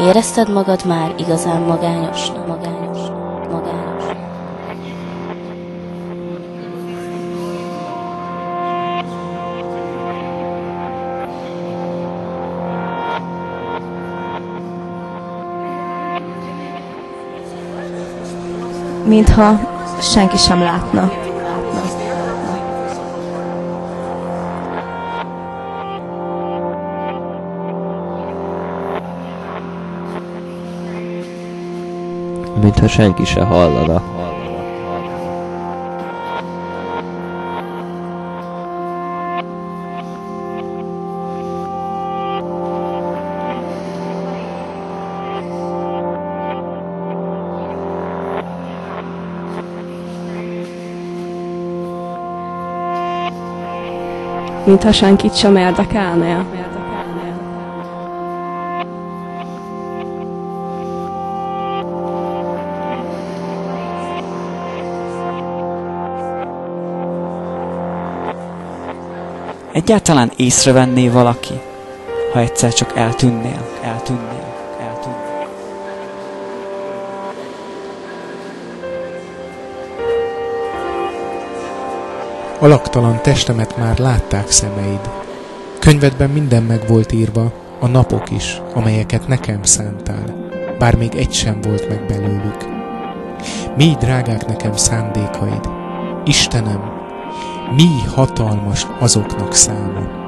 Érezted magad már igazán magányos, magányos, magányos? Mintha senki sem látna. Mintha senki se hallana. Mintha senkit sem érdekelne. Egyáltalán észrevenné valaki, ha egyszer csak eltűnnél, eltűnnél. Alaktalan testemet már látták szemeid. Könyvedben minden meg volt írva, a napok is, amelyeket nekem szántál, bár még egy sem volt meg belőlük. Mi drágák nekem szándékaid, Istenem, mi hatalmas azoknak száma.